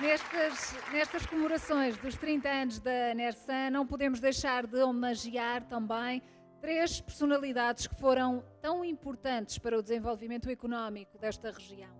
Nestas, nestas comemorações dos 30 anos da NERSAN, não podemos deixar de homenagear também três personalidades que foram tão importantes para o desenvolvimento económico desta região.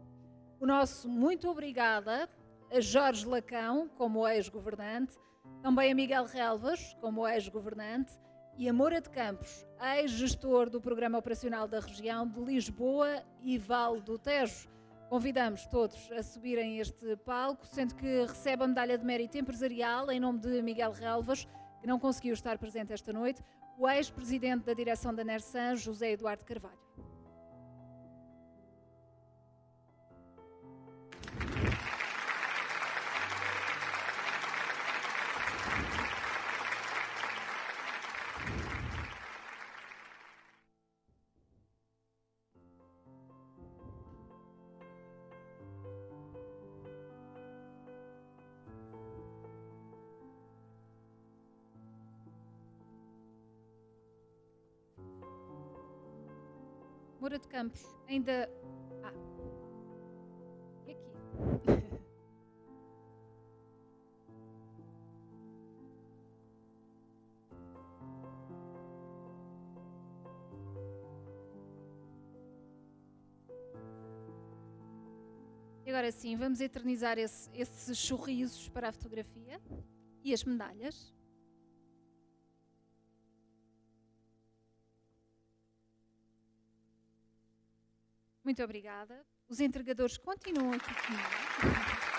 O nosso muito obrigada a Jorge Lacão, como ex-governante, também a Miguel Relvas, como ex-governante, e a Moura de Campos, ex-gestor do Programa Operacional da Região de Lisboa e Vale do Tejo. Convidamos todos a subirem este palco, sendo que recebe a medalha de mérito empresarial em nome de Miguel Relvas, que não conseguiu estar presente esta noite, o ex-presidente da direção da NERSAN, José Eduardo Carvalho. Moura de Campos ainda. Ah. E aqui? E agora sim, vamos eternizar esse, esses sorrisos para a fotografia e as medalhas. Muito obrigada. Os entregadores continuam aqui comigo.